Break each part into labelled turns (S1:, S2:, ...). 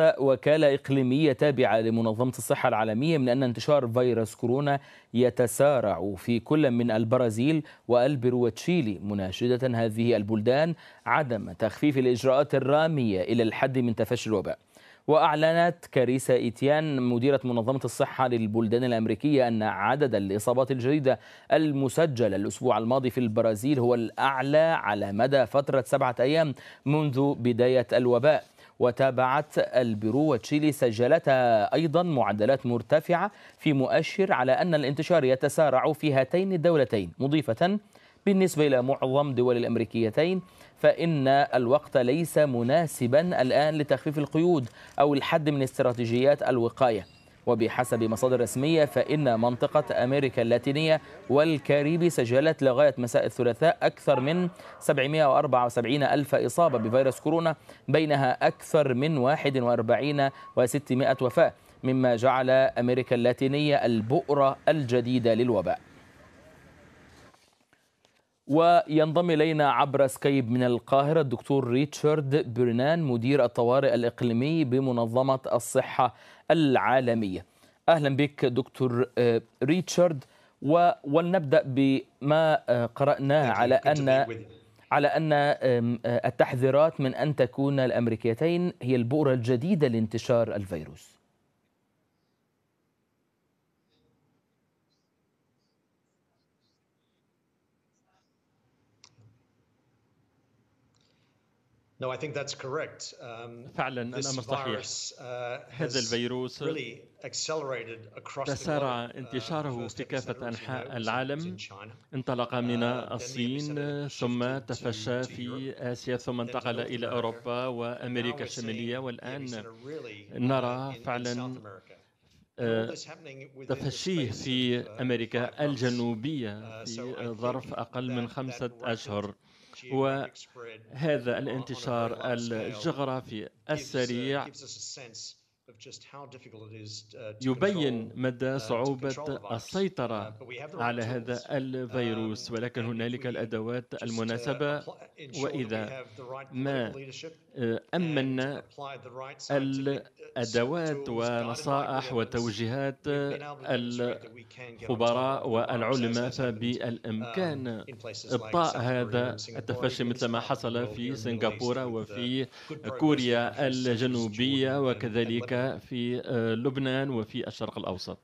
S1: وكالة إقليمية تابعة لمنظمة الصحة العالمية من أن انتشار فيروس كورونا يتسارع في كل من البرازيل والبرو وتشيلي. مناشدة هذه البلدان عدم تخفيف الإجراءات الرامية إلى الحد من تفشي الوباء. وأعلنت كاريسا إيتيان مديرة منظمة الصحة للبلدان الأمريكية أن عدد الإصابات الجديدة المسجلة الأسبوع الماضي في البرازيل هو الأعلى على مدى فترة سبعة أيام منذ بداية الوباء. وتابعت البرو وتشيلي سجلتا أيضا معدلات مرتفعة في مؤشر على أن الانتشار يتسارع في هاتين الدولتين. مضيفة بالنسبة إلى معظم دول الأمريكيتين فإن الوقت ليس مناسبا الآن لتخفيف القيود أو الحد من استراتيجيات الوقاية. وبحسب مصادر رسمية فإن منطقة أمريكا اللاتينية والكاريبي سجلت لغاية مساء الثلاثاء أكثر من 774 ألف إصابة بفيروس كورونا بينها أكثر من 41 و600 وفاة مما جعل أمريكا اللاتينية البؤرة الجديدة للوباء. وينضم إلينا عبر سكايب من القاهرة الدكتور ريتشارد برنان مدير الطوارئ الإقليمي بمنظمة الصحة العالمية. أهلا بك دكتور ريتشارد. ولنبدأ بما قرأناه على أن على أن التحذيرات من أن تكون الأمريكيتين هي البؤرة الجديدة لانتشار الفيروس.
S2: فعلا الأمر صحيح. هذا الفيروس تسارع انتشاره في كافة أنحاء العالم. انطلق من الصين ثم تفشى في آسيا ثم انتقل إلى أوروبا وأمريكا الشمالية. والآن نرى فعلا تفشيه في أمريكا الجنوبية في ظرف أقل من خمسة أشهر. وهذا الانتشار الجغرافي السريع يبين مدى صعوبة السيطرة على هذا الفيروس ولكن هنالك الأدوات المناسبة وإذا ما أمنا الأدوات ونصائح وتوجيهات الخبراء والعلماء فبالإمكان إبطاء هذا التفشي مثل ما حصل في سنغافورة وفي كوريا الجنوبية وكذلك في لبنان وفي الشرق الأوسط.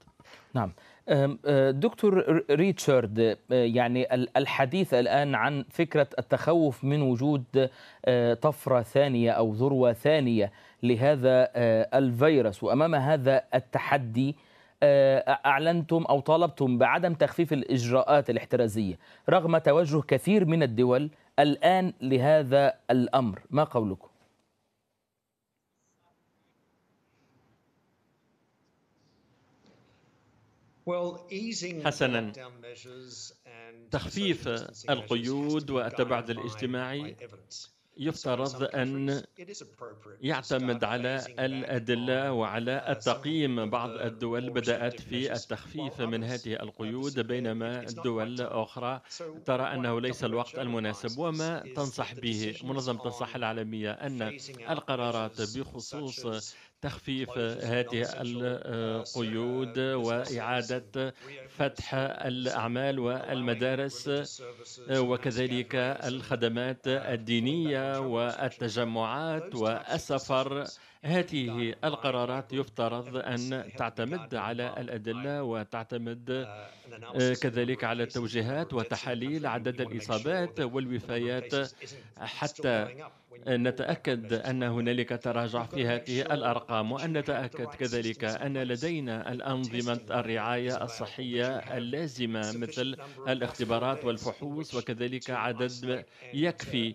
S1: نعم. دكتور ريتشارد يعني الحديث الآن عن فكرة التخوف من وجود طفرة ثانية أو ذروة ثانية لهذا الفيروس. وأمام هذا التحدي أعلنتم أو طالبتم بعدم تخفيف الإجراءات الاحترازية رغم توجه كثير من الدول الآن لهذا الأمر. ما قولكم؟
S2: حسنا. تخفيف القيود والتباعد الاجتماعي يفترض أن يعتمد على الأدلة وعلى التقييم بعض الدول بدأت في التخفيف من هذه القيود بينما الدول الأخرى ترى أنه ليس الوقت المناسب وما تنصح به منظمة الصحة العالمية أن القرارات بخصوص تخفيف هذه القيود وإعادة فتح الأعمال والمدارس وكذلك الخدمات الدينية والتجمعات والسفر هذه القرارات يفترض أن تعتمد على الأدلة وتعتمد كذلك على التوجيهات وتحاليل عدد الإصابات والوفيات. حتى نتأكد أن هنالك تراجع في هذه الأرقام وأن نتأكد كذلك أن لدينا الأنظمة الرعاية الصحية اللازمة مثل الاختبارات والفحوص وكذلك عدد يكفي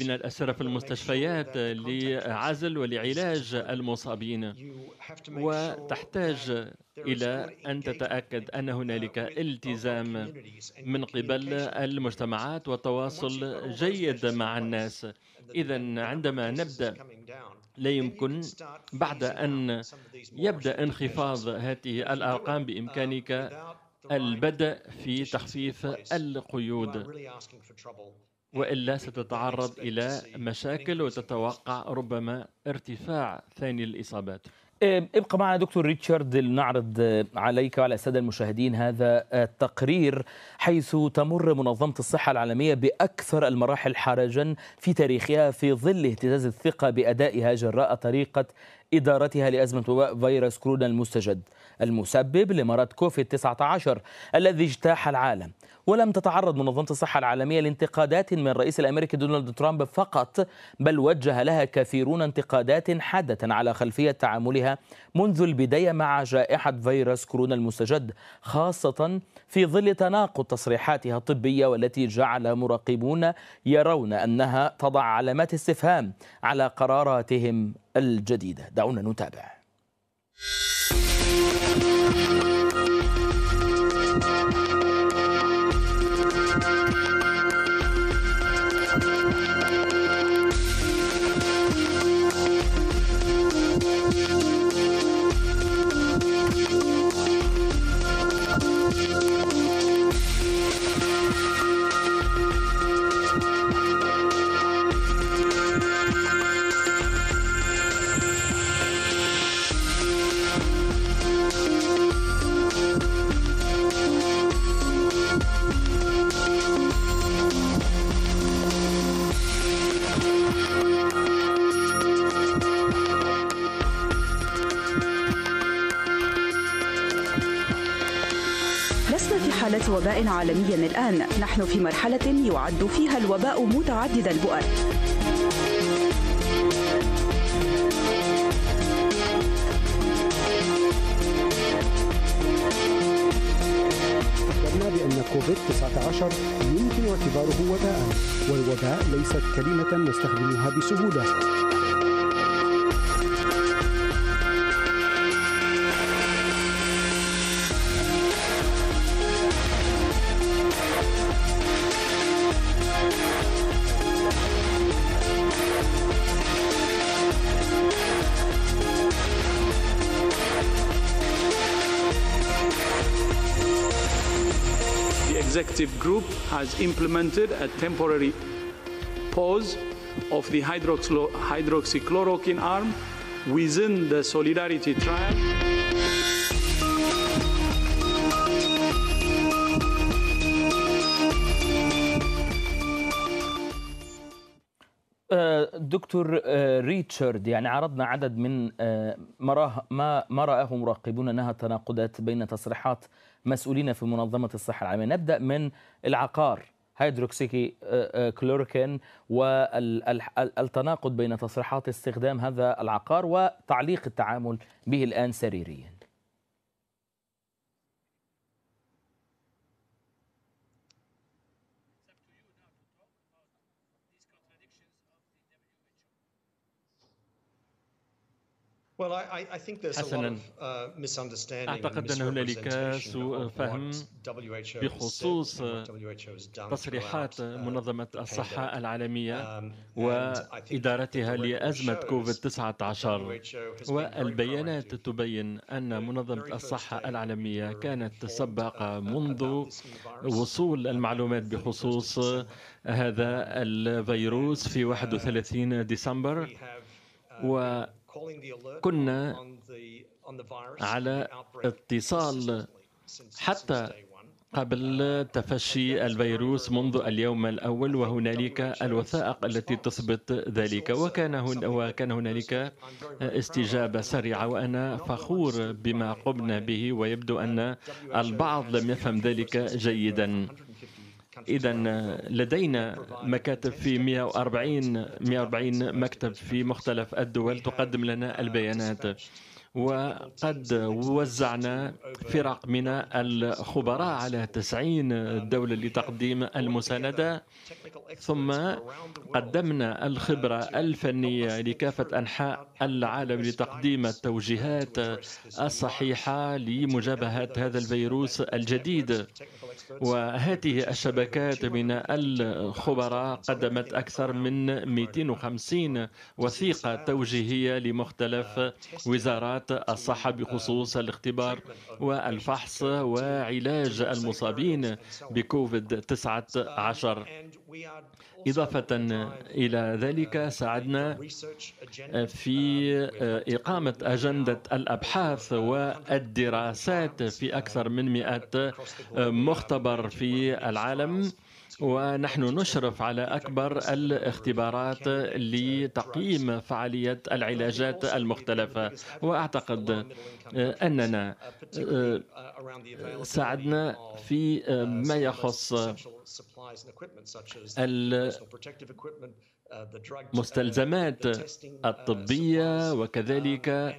S2: من الأسرة في المستشفيات لعزل ولعلاج المصابين وتحتاج إلى أن تتأكد أن هنالك التزام من قبل المجتمعات وتواصل جيد مع الناس. إذا عندما نبدأ لا يمكن بعد أن يبدأ انخفاض هذه الأرقام بإمكانك البدء في تخفيف القيود. وإلا ستتعرض إلى مشاكل وتتوقع ربما ارتفاع ثاني الإصابات.
S1: ابقى معنا دكتور ريتشارد لنعرض عليك وعلى السادة المشاهدين هذا التقرير حيث تمر منظمة الصحة العالمية بأكثر المراحل حرجا في تاريخها في ظل اهتزاز الثقة بأدائها جراء طريقة إدارتها لأزمة وباء فيروس كورونا المستجد المسبب لمرض كوفيد 19 الذي اجتاح العالم. ولم تتعرض منظمة الصحة العالمية لانتقادات من الرئيس الأمريكي دونالد ترامب فقط بل وجه لها كثيرون انتقادات حادة على خلفية تعاملها منذ البداية مع جائحة فيروس كورونا المستجد خاصة في ظل تناقض تصريحاتها الطبية والتي جعل مراقبون يرون أنها تضع علامات استفهام على قراراتهم الجديدة. دعونا نتابع.
S3: وباء عالمي الآن. نحن في مرحلة يعد فيها الوباء متعدد البؤر.
S4: بأن كوفيد 19 يمكن اعتباره وباء والوباء ليست كلمة نستخدمها بسهولة.
S5: Executive group has implemented a temporary pause of the hydroxychloroquine arm within the Solidarity trial.
S1: دكتور ريتشارد يعني عرضنا عدد من مراه ما ما رآه مراقبون أنها تناقضات بين تصريحات مسؤولين في منظمة الصحة العالمية. نبدأ من العقار هيدروكسيكي كلوركين والتناقض بين تصريحات استخدام هذا العقار وتعليق التعامل به الآن سريريا.
S2: حسنا. أعتقد أن هنالك سوء فهم بخصوص تصريحات منظمة الصحة العالمية وإدارتها لأزمة كوفيد 19 والبيانات تبين أن منظمة الصحة العالمية كانت سباقة منذ وصول المعلومات بخصوص هذا الفيروس في 31 ديسمبر. و كنا على اتصال حتى قبل تفشي الفيروس منذ اليوم الأول وهنالك الوثائق التي تثبت ذلك. وكان هن وكان هنالك استجابة سريعة وأنا فخور بما قمنا به ويبدو أن البعض لم يفهم ذلك جيدا. إذا لدينا مكاتب في 140 140 مكتب في مختلف الدول تقدم لنا البيانات. وقد وزعنا فرق من الخبراء على 90 دولة لتقديم المساندة. ثم قدمنا الخبرة الفنية لكافة أنحاء العالم لتقديم التوجيهات الصحيحة لمجابهة هذا الفيروس الجديد؟ وهذه الشبكات من الخبراء قدمت أكثر من 250 وثيقة توجيهية لمختلف وزارات الصحة بخصوص الاختبار والفحص وعلاج المصابين بكوفيد 19 إضافة إلى ذلك ساعدنا في إقامة أجندة الأبحاث والدراسات في أكثر من مئة مختبر في العالم. ونحن نشرف على أكبر الاختبارات لتقييم فعالية العلاجات المختلفة. وأعتقد أننا ساعدنا في ما يخص المستلزمات الطبية وكذلك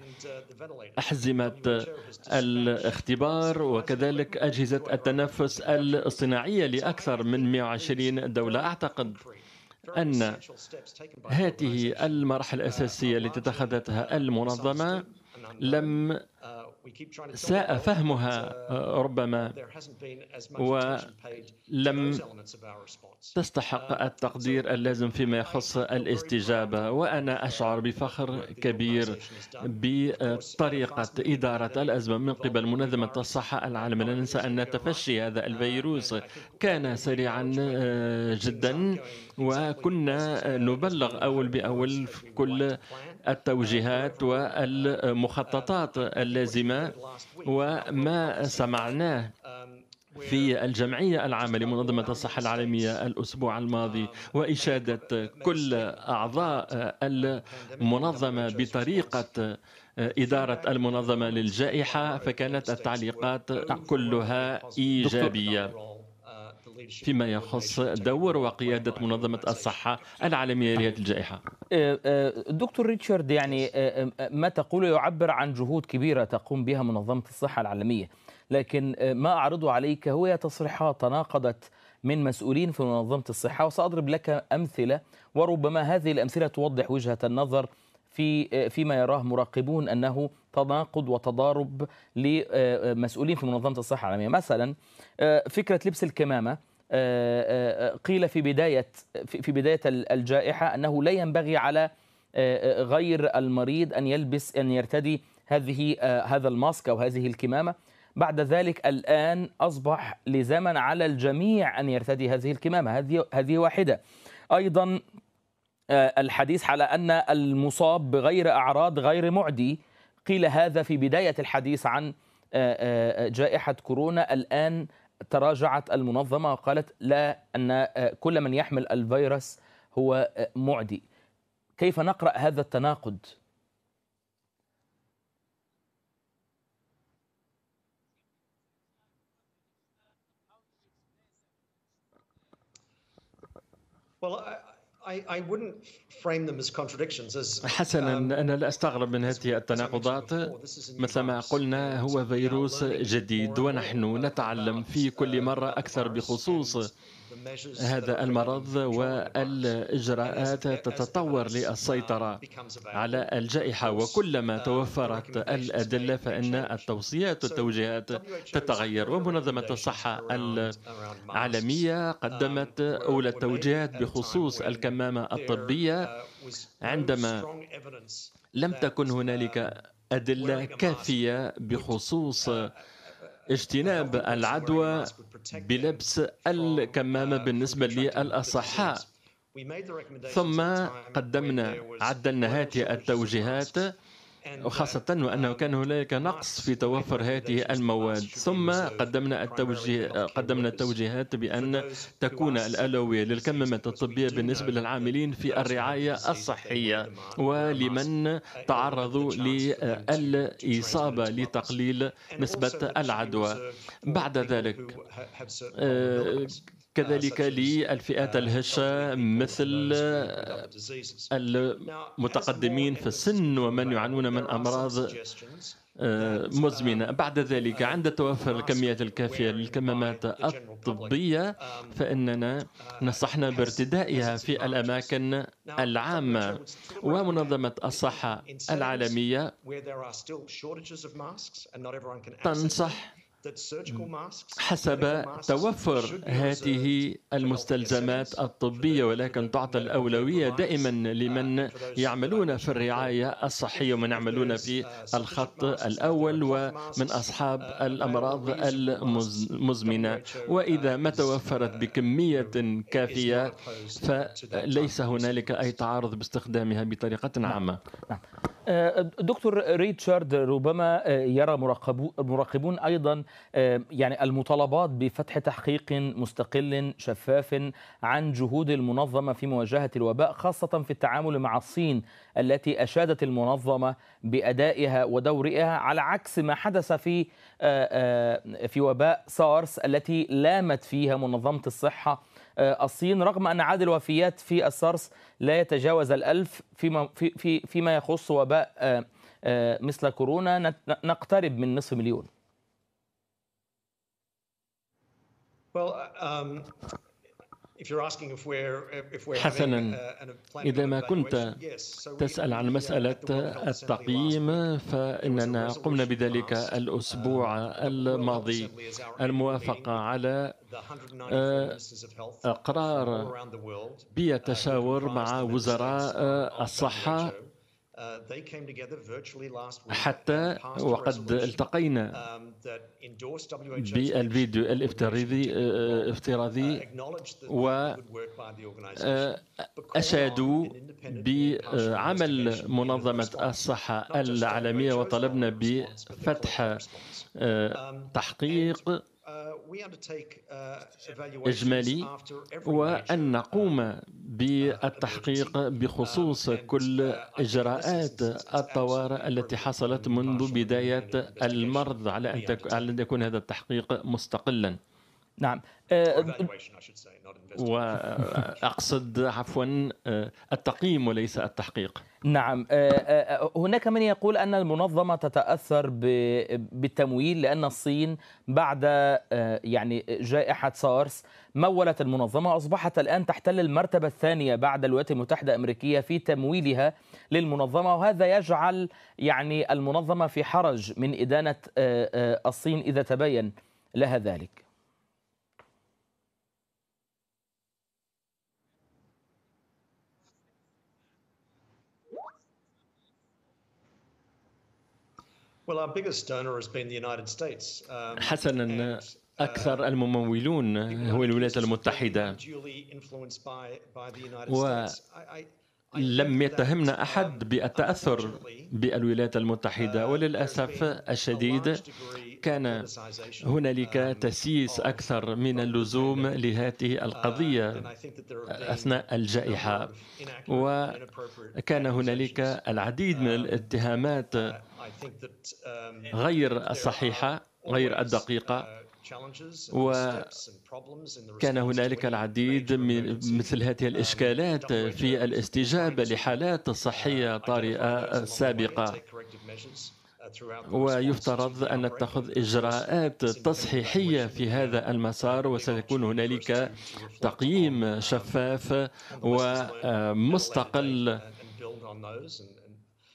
S2: أحزمة الاختبار وكذلك أجهزة التنفس الصناعية لأكثر من 120 دولة. أعتقد أن هذه المراحل الأساسية التي اتخذتها المنظمة لم ساء فهمها ربما. ولم تستحق التقدير اللازم فيما يخص الاستجابة. وأنا أشعر بفخر كبير بطريقة إدارة الأزمة من قبل منظمة الصحة العالمية لا ننسى أن تفشي هذا الفيروس. كان سريعا جدا. وكنا نبلغ أول بأول كل التوجيهات والمخططات اللازمة وما سمعناه في الجمعية العامة لمنظمة الصحة العالمية الأسبوع الماضي وإشادة كل أعضاء المنظمة بطريقة إدارة المنظمة للجائحة فكانت التعليقات كلها إيجابية. فيما يخص دور وقيادة منظمة الصحة العالمية لهذه الجائحة.
S1: دكتور ريتشارد يعني ما تقول يعبر عن جهود كبيرة تقوم بها منظمة الصحة العالمية لكن ما أعرضه عليك هو تصريحات تناقضت من مسؤولين في منظمة الصحة وسأضرب لك أمثلة وربما هذه الأمثلة توضح وجهة النظر في فيما يراه مراقبون أنه تناقض وتضارب لمسؤولين في منظمة الصحة العالمية. مثلا فكرة لبس الكمامة. قيل في بداية في بداية الجائحة أنه لا ينبغي على غير المريض أن يلبس أن يرتدي هذه هذا الماسك أو هذه الكمامة. بعد ذلك الآن أصبح لزاما على الجميع أن يرتدي هذه الكمامة. هذه هذه واحدة. أيضا الحديث على أن المصاب بغير أعراض غير معدي. قيل هذا في بداية الحديث عن جائحة كورونا. الآن تراجعت المنظمة وقالت لا أن كل من يحمل الفيروس هو معدي كيف نقرأ هذا التناقض؟
S2: حسنا أنا لا أستغرب من هذه التناقضات. مثل ما قلنا هو فيروس جديد ونحن نتعلم في كل مرة أكثر بخصوص هذا المرض والإجراءات تتطور للسيطرة على الجائحة وكلما توفرت الأدلة فإن التوصيات والتوجيهات تتغير ومنظمة الصحة العالمية قدمت أولى التوجيهات بخصوص الكمامة الطبية. عندما لم تكن هنالك أدلة كافية بخصوص اجتناب العدوى بلبس الكمامة بالنسبة للأصحاء. ثم قدمنا عدلنا هذه التوجيهات وخاصة وأنه كان هناك نقص في توفر هذه المواد. ثم قدمنا التوجيه قدمنا التوجيهات بأن تكون الأولوية للكمامة الطبية بالنسبة للعاملين في الرعاية الصحية ولمن تعرضوا للإصابة لتقليل نسبة العدوى. بعد ذلك كذلك للفئات الهشة مثل المتقدمين في السن ومن يعانون من أمراض مزمنة. بعد ذلك عند توفر الكميات الكافية للكمامات الطبية فإننا نصحنا بارتدائها في الأماكن العامة ومنظمة الصحة العالمية. تنصح حسب توفر هذه المستلزمات الطبية ولكن تعطى الأولوية دائما لمن يعملون في الرعاية الصحية ومن يعملون في الخط الأول ومن أصحاب الأمراض المزمنة. وإذا ما توفرت بكمية كافية فليس هنالك أي تعارض باستخدامها بطريقة عامة. نعم.
S1: دكتور ريتشارد ربما يرى مراقبون أيضا يعني المطالبات بفتح تحقيق مستقل شفاف عن جهود المنظمة في مواجهة الوباء خاصة في التعامل مع الصين التي أشادت المنظمة بأدائها ودورها على عكس ما حدث في في وباء سارس التي لامت فيها منظمة الصحة الصين رغم أن عدد الوفيات في السارس لا يتجاوز الألف فيما, في في فيما يخص وباء مثل كورونا نقترب من نصف مليون.
S2: Well, um... حسنا إذا ما كنت تسأل عن مسألة التقييم فإننا قمنا بذلك الأسبوع الماضي الموافقة على قرار بيتشاور مع وزراء الصحة. حتى وقد التقينا بالفيديو الافتراضي افتراضي وأشادوا بعمل منظمة الصحة العالمية وطلبنا بفتح تحقيق إجمالي وأن نقوم بالتحقيق بخصوص كل إجراءات الطوارئ التي حصلت منذ بداية المرض على أن يكون هذا التحقيق مستقلا.
S1: نعم.
S2: وأقصد عفوا التقييم وليس التحقيق.
S1: نعم. هناك من يقول أن المنظمة تتأثر بالتمويل لأن الصين بعد يعني جائحة سارس مولت المنظمة وأصبحت الآن تحتل المرتبة الثانية بعد الولايات المتحدة الأمريكية في تمويلها للمنظمة وهذا يجعل يعني المنظمة في حرج من إدانة الصين إذا تبين لها ذلك.
S2: حسنا أكثر الممولون هو الولايات المتحدة. ولم يتهمنا أحد بالتأثر بالولايات المتحدة وللأسف الشديد كان هنالك تسييس أكثر من اللزوم لهذه القضية أثناء الجائحة. وكان هنالك العديد من الاتهامات غير الصحيحة غير الدقيقة. وكان هنالك العديد من مثل هذه الإشكالات في الاستجابة لحالات صحية طارئة سابقة. ويفترض أن نتخذ إجراءات تصحيحية في هذا المسار وسيكون هنالك تقييم شفاف ومستقل.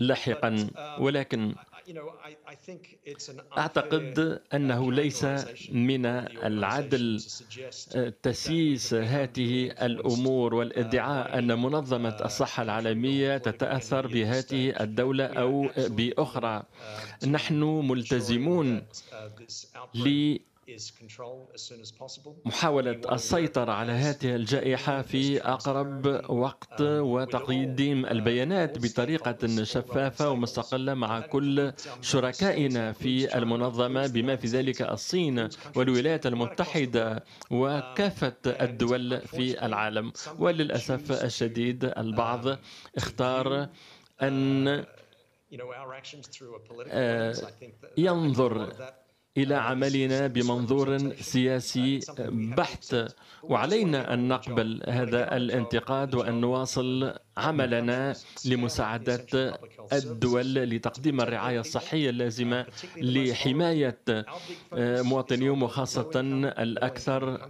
S2: لاحقا ولكن أعتقد أنه ليس من العدل تسييس هذه الأمور والادعاء أن منظمة الصحة العالمية تتأثر بهذه الدولة أو بأخرى. نحن ملتزمون ل محاولة السيطرة على هذه الجائحة في أقرب وقت وتقديم البيانات بطريقة شفافة ومستقلة مع كل شركائنا في المنظمة بما في ذلك الصين والولايات المتحدة وكافة الدول في العالم. وللأسف الشديد البعض اختار أن ينظر إلى عملنا بمنظور سياسي بحت. وعلينا أن نقبل هذا الانتقاد وأن نواصل عملنا لمساعدة الدول لتقديم الرعاية الصحية اللازمة لحماية مواطنيهم وخاصة الأكثر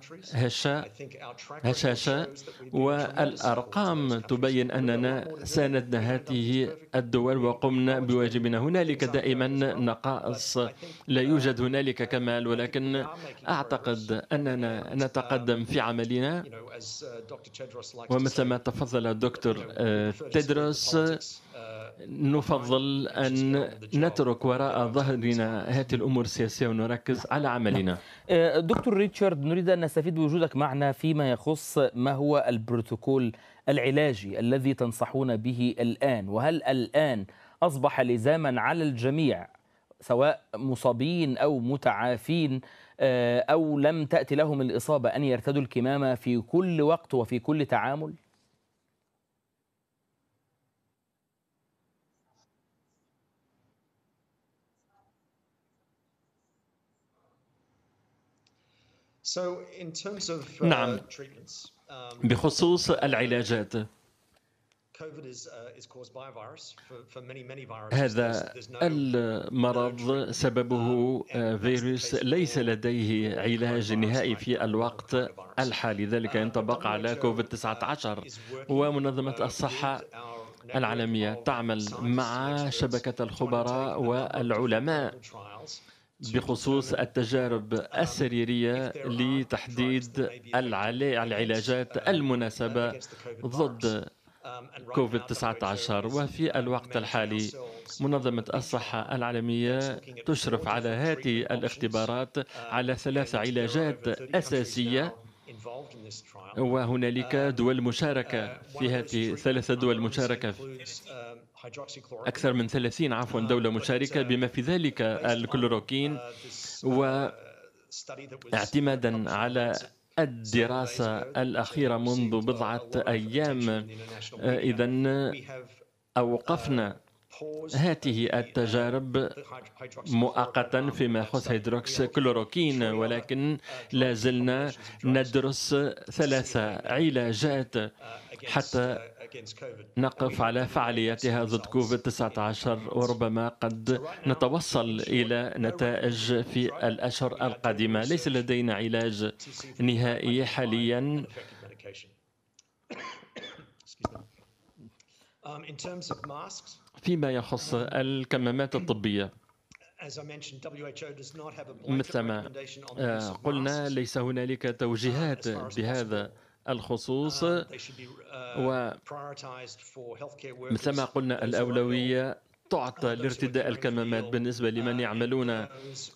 S2: هشاشة. والأرقام تبين أننا ساندنا هذه الدول وقمنا بواجبنا. هنالك دائما نقائص لا يوجد هنالك كمال ولكن أعتقد أننا نتقدم في عملنا. ومثل ما تفضل الدكتور تدرس نفضل أن نترك وراء ظهرنا هذه الأمور السياسية ونركز على عملنا.
S1: دكتور ريتشارد نريد أن نستفيد بوجودك معنا فيما يخص ما هو البروتوكول العلاجي الذي تنصحون به الآن. وهل الآن أصبح لزاما على الجميع سواء مصابين أو متعافين أو لم تأتي لهم الإصابة أن يرتدوا الكمامة في كل وقت وفي كل تعامل؟
S2: نعم بخصوص العلاجات هذا المرض سببه فيروس ليس لديه علاج نهائي في الوقت الحالي. ذلك ينطبق على كوفيد 19 ومنظمة الصحة العالمية تعمل مع شبكة الخبراء والعلماء بخصوص التجارب السريرية لتحديد العلاجات المناسبة ضد كوفيد 19 وفي الوقت الحالي منظمة الصحة العالمية تشرف على هذه الاختبارات على ثلاث علاجات أساسية وهنالك دول مشاركة. في هذه ثلاثة دول مشاركة أكثر من 30 عفوا دولة مشاركة بما في ذلك الكلوروكين واعتمادا على الدراسة الأخيرة منذ بضعة أيام. إذا أوقفنا هذه التجارب مؤقتا فيما يخص هيدروكس كلوروكين ولكن لا زلنا ندرس ثلاث علاجات حتى نقف على فعاليتها ضد كوفيد 19 وربما قد نتوصل إلى نتائج في الأشهر القادمة. ليس لدينا علاج نهائي حاليا. فيما يخص الكمامات الطبية. مثل ما قلنا ليس هنالك توجيهات بهذا الخصوص. ومثل ما قلنا الأولوية تعطى لارتداء الكمامات بالنسبة لمن يعملون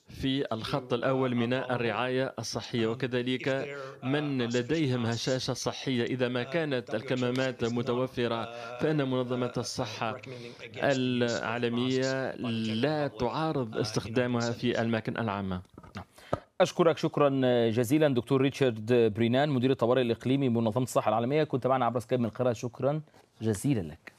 S2: في الخط الأول من الرعاية الصحية. وكذلك من لديهم هشاشة صحية. إذا ما كانت الكمامات متوفرة فإن منظمة الصحة العالمية لا تعارض استخدامها في الأماكن العامة.
S1: أشكرك شكرا جزيلا دكتور ريتشارد برينان مدير الطوارئ الإقليمي بمنظمة الصحة العالمية. كنت معنا عبر سكايب من القاهرة. شكرا جزيلا لك.